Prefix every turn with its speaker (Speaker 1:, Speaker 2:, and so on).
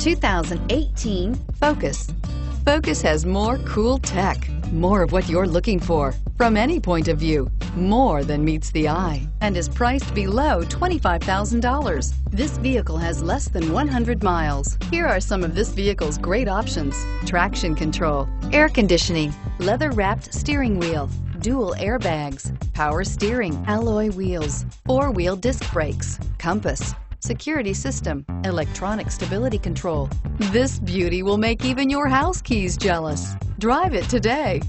Speaker 1: 2018 Focus. Focus has more cool tech, more of what you're looking for from any point of view, more than meets the eye, and is priced below $25,000. This vehicle has less than 100 miles. Here are some of this vehicle's great options. Traction control, air conditioning, leather-wrapped steering wheel, dual airbags, power steering, alloy wheels, four-wheel disc brakes, compass, security system, electronic stability control. This beauty will make even your house keys jealous. Drive it today.